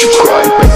you cry,